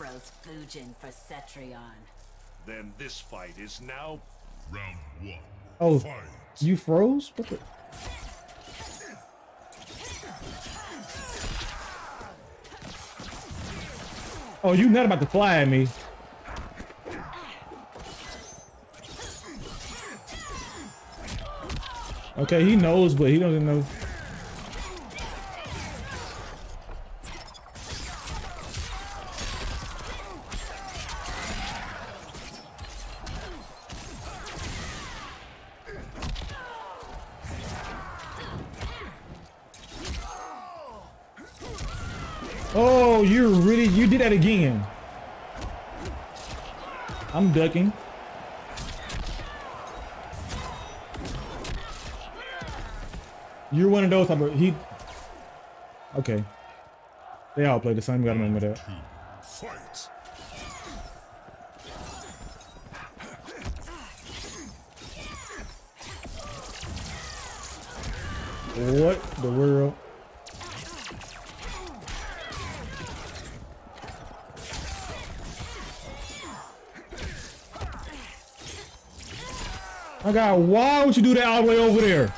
Necros Fujin for Cetrion. Then this fight is now Round one. Oh, Fight. you froze? What the? Oh, you not about to fly at me. Okay, he knows, but he doesn't know. Oh, you really, you did that again. I'm ducking. You're one of those type of, he, okay. They all play the same, gotta remember that. Fight. What the world? My God, why would you do that all the way over there?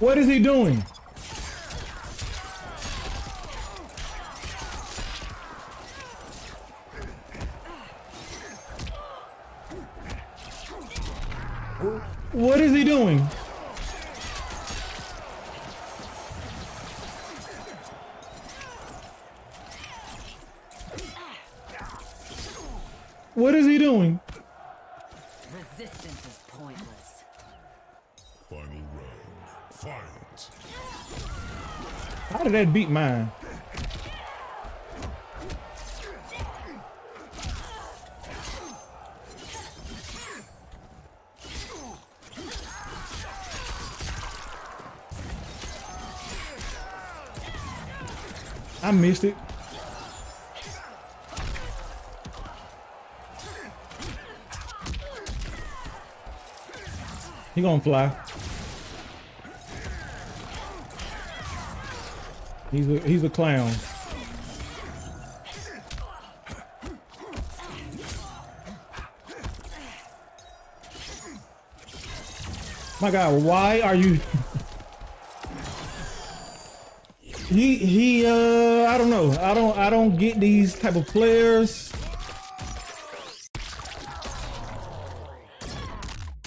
What is he doing? What is he doing? What is he doing? Resistance is pointless. Final round. Fight. How did that beat mine? I missed it. He gonna fly. He's a he's a clown. My God, why are you? he he uh I don't know. I don't I don't get these type of players.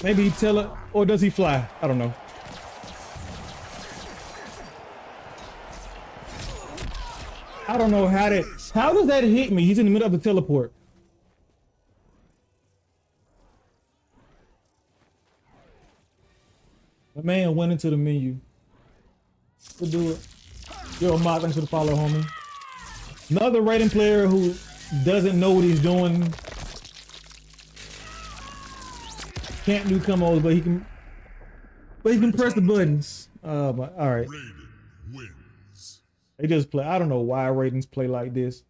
Maybe he tell it or does he fly? I don't know. I don't know how that how does that hit me? He's in the middle of the teleport. The man went into the menu. To do it. Yo, Mark, thanks for the follow, homie. Another rating player who doesn't know what he's doing. Can't do combos, but he can. But he can press the buttons. Uh, but all right. They just play. I don't know why ratings play like this.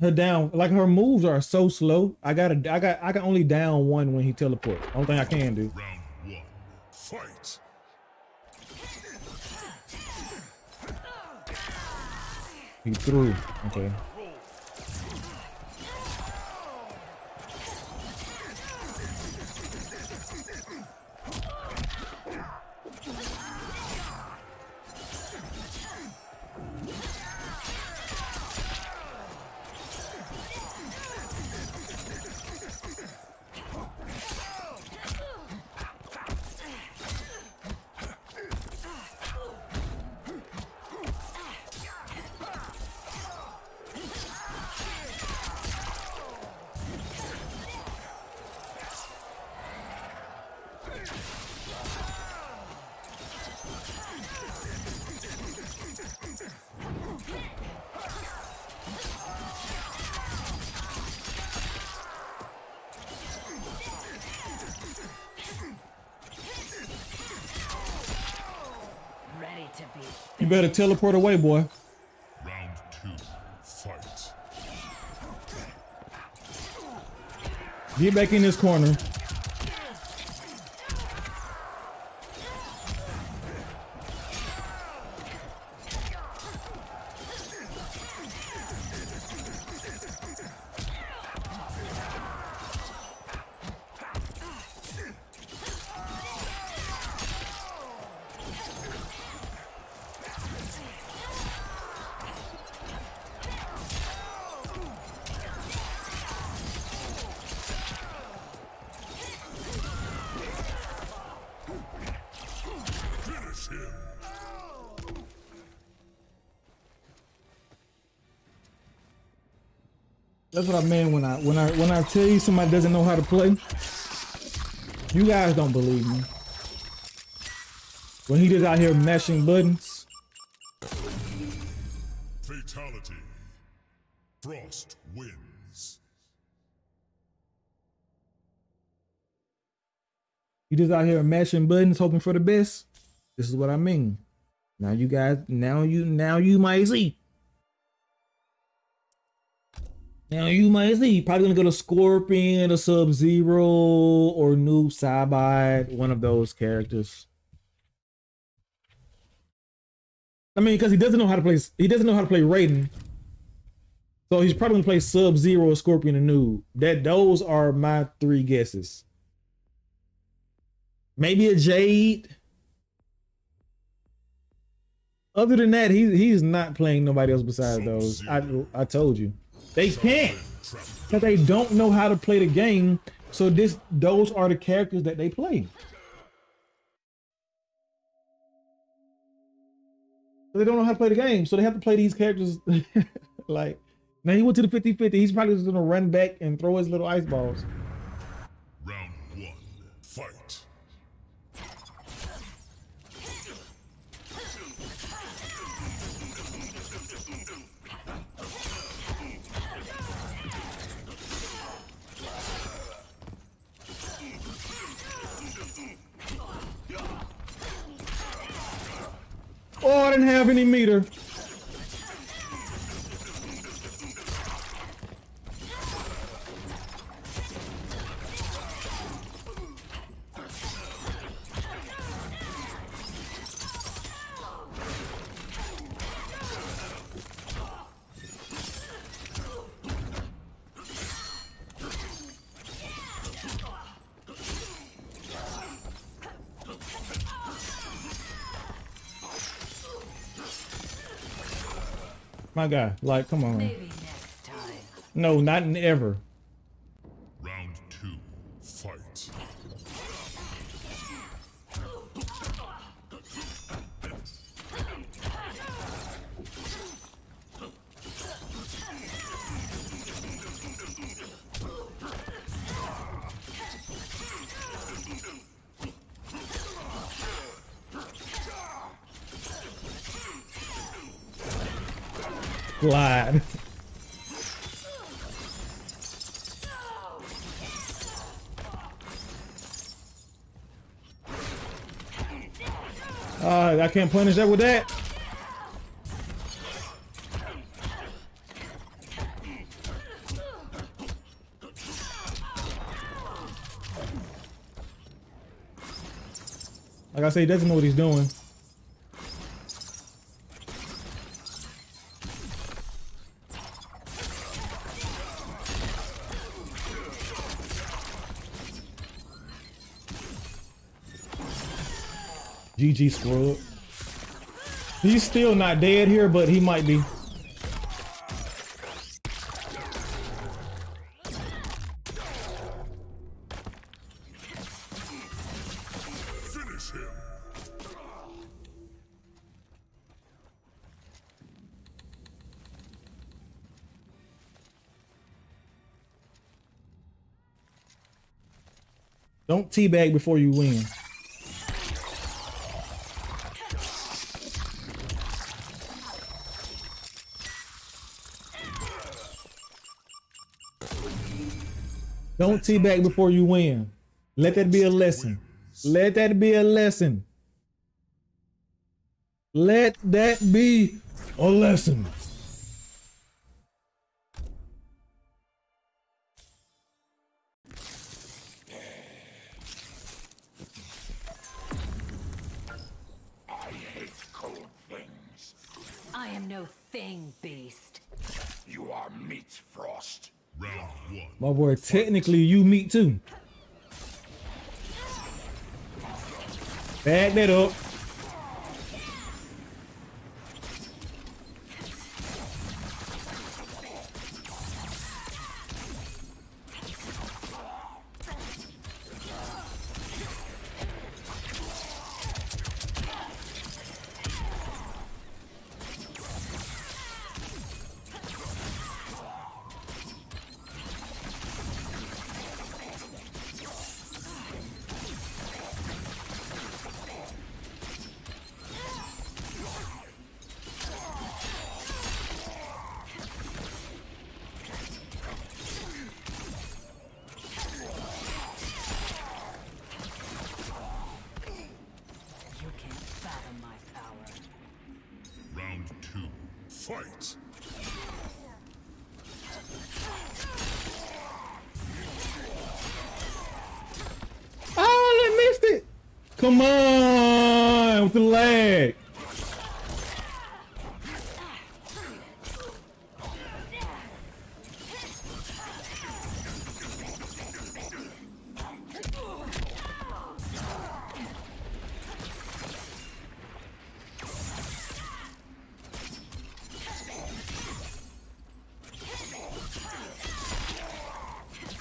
Her down, like her moves are so slow. I gotta, I got, I can only down one when he teleports. Only thing I can do. Round one. Fight. He threw. Okay. You better teleport away, boy. Round two, fight. Get back in this corner. That's what I mean when I when I when I tell you somebody doesn't know how to play. You guys don't believe me. When he just out here mashing buttons. Fatality. Frost wins. You just out here mashing buttons, hoping for the best. This is what I mean. Now you guys, now you, now you might see. Now you might see. Probably gonna go to Scorpion or Sub Zero or Noob Saibot, one of those characters. I mean, because he doesn't know how to play. He doesn't know how to play Raiden. So he's probably gonna play Sub Zero, Scorpion, and Noob. That those are my three guesses. Maybe a Jade. Other than that, he he's not playing nobody else besides those. I I told you. They can't. Because they don't know how to play the game. So this those are the characters that they play. They don't know how to play the game. So they have to play these characters like now he went to the 50-50. He's probably just gonna run back and throw his little ice balls. Oh, I didn't have any meter. My guy, like, come on. Maybe next time. No, not in ever. Round two. Fight. Glide. Uh, I can't punish that with that. Like I say, he doesn't know what he's doing. GG Scrub. He's still not dead here, but he might be. Don't teabag before you win. Don't teabag before you win. Let that be a lesson. Let that be a lesson. Let that be a lesson. My boy, technically you meet too. Back that up. Come on with the leg!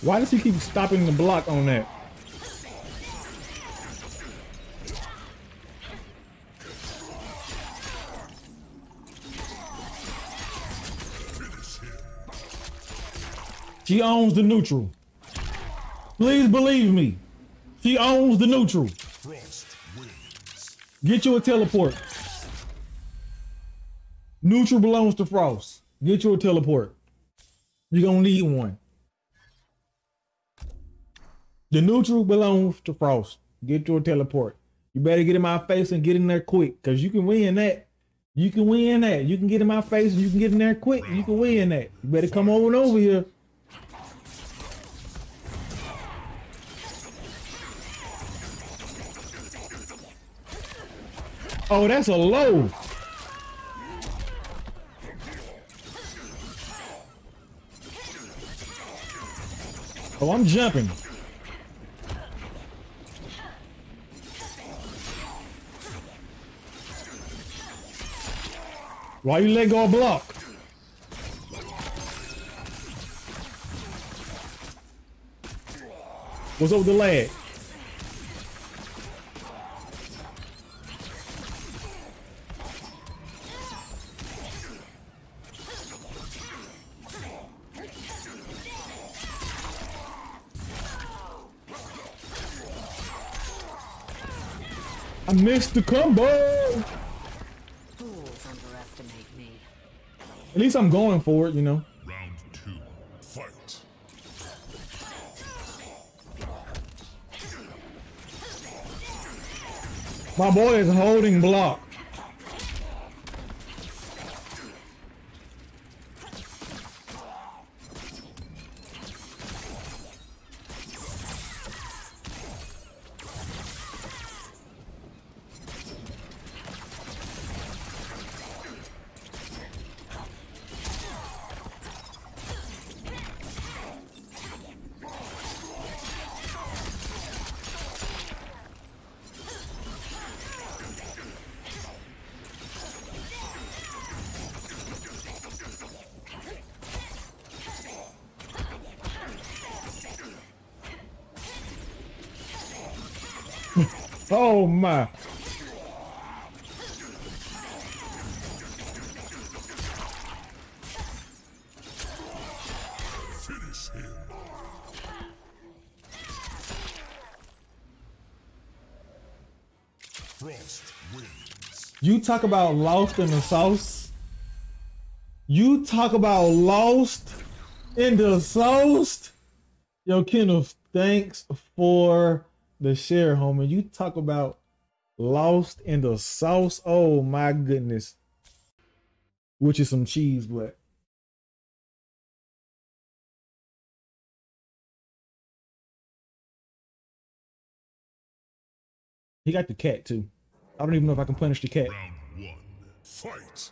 Why does he keep stopping the block on that? She owns the neutral. Please believe me. She owns the neutral. Get you a teleport. Neutral belongs to Frost. Get you a teleport. You're gonna need one. The neutral belongs to Frost. Get you a teleport. You better get in my face and get in there quick, cause you can win that. You can win that. You can get in my face and you can get in there quick. You can win that. You better come over and over here. Oh, that's a low. Oh, I'm jumping. Why you let go of block? What's up with the lag? Missed the combo. Fools underestimate me. At least I'm going for it, you know. Round two. Fight. My boy is holding block. Oh my. You talk about lost in the sauce. You talk about lost in the sauce. Yo, Kenneth, thanks for the share, homie. You talk about lost in the sauce. Oh my goodness. Which is some cheese, but he got the cat too. I don't even know if I can punish the cat. Round one. Fight.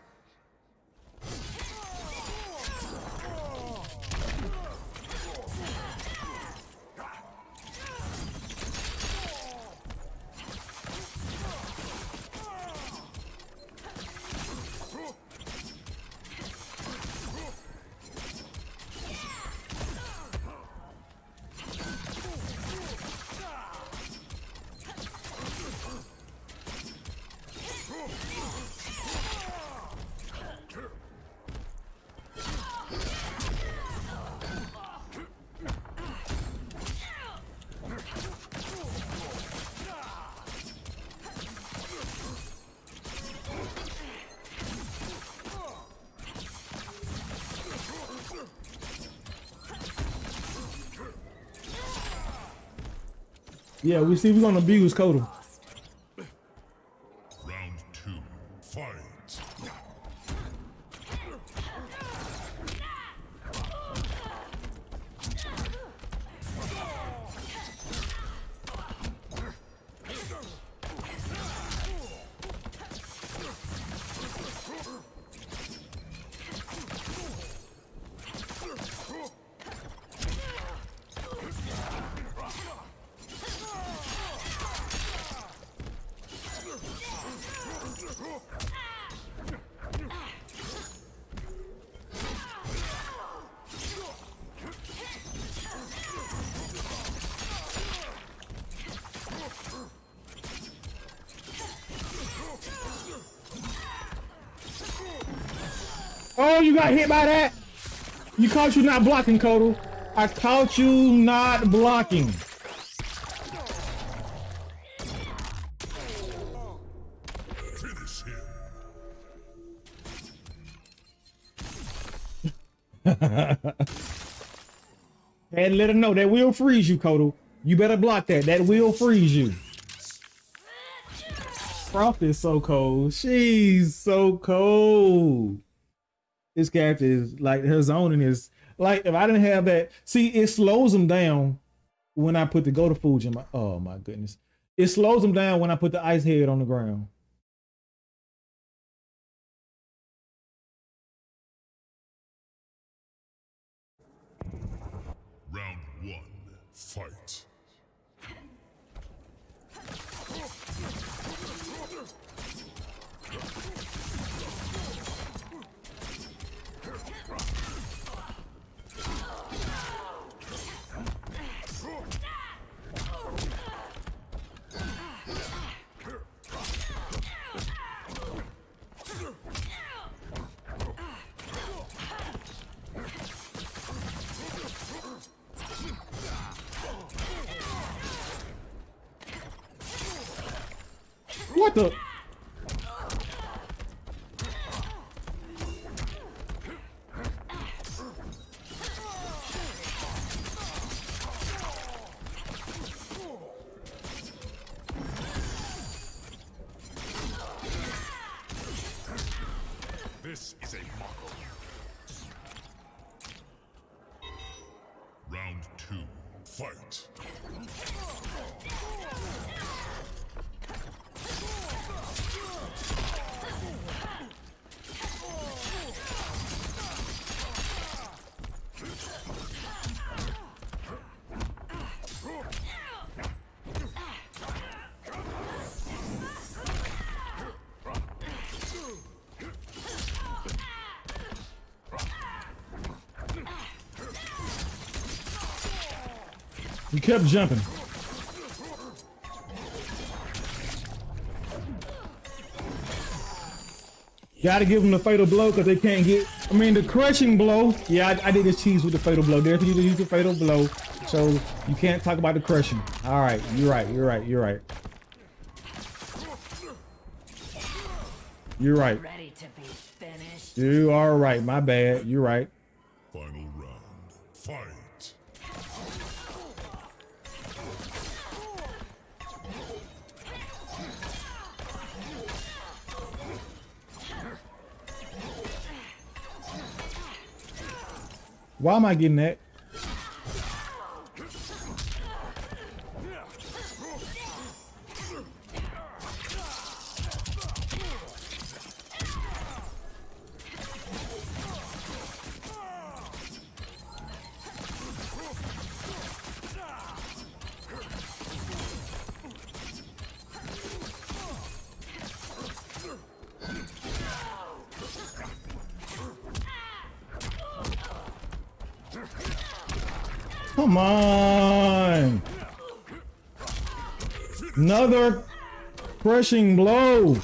Yeah, we see we're gonna abuse Kodo. Round two. Fight. Oh, you got hit by that? You caught you not blocking, Kodo. I caught you not blocking. And let her know that will freeze you, Kodo. You better block that. That will freeze you. Frost is so cold. She's so cold. This character is like her zoning is like if I didn't have that. See, it slows him down when I put the go to Fuji in my. Oh my goodness, it slows him down when I put the ice head on the ground. Round one. Fight. What the? You kept jumping. Gotta give them the fatal blow because they can't get. I mean, the crushing blow. Yeah, I, I did this cheese with the fatal blow. There's you to use the fatal blow, so you can't talk about the crushing. All right, you're right. You're right. You're right. You're right. Ready to be finished? You are right. My bad. You're right. Why am I getting that? Another crushing blow.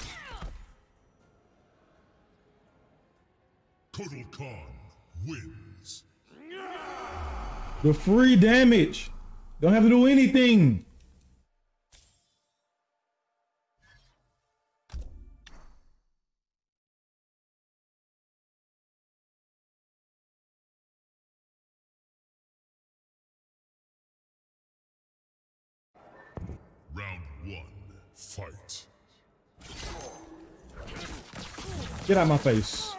Kotal Khan wins. The free damage. Don't have to do anything. Get out my face.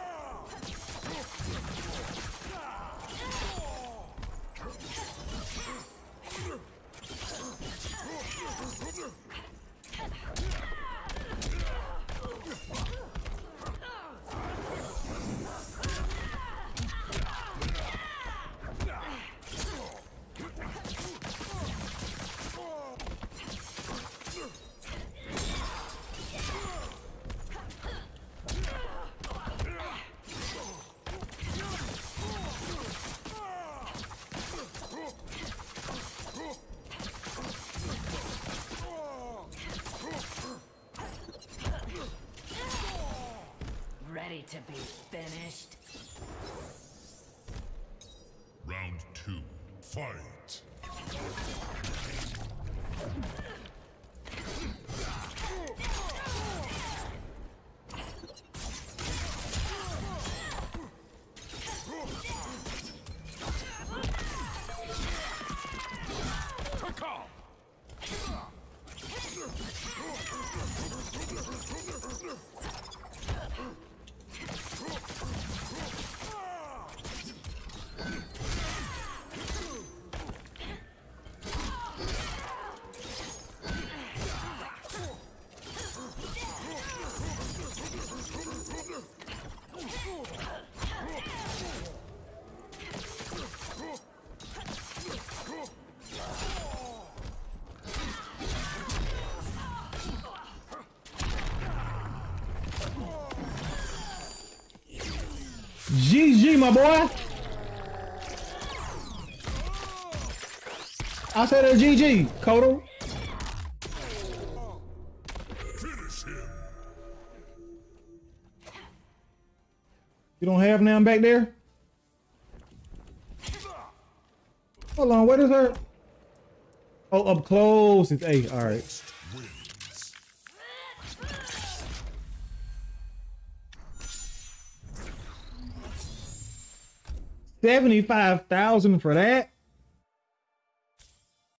GG, my boy. I said a GG, Kodo. You don't have now back there? Hold on, what is her? Oh, up close. It's A. All right. 75,000 for that?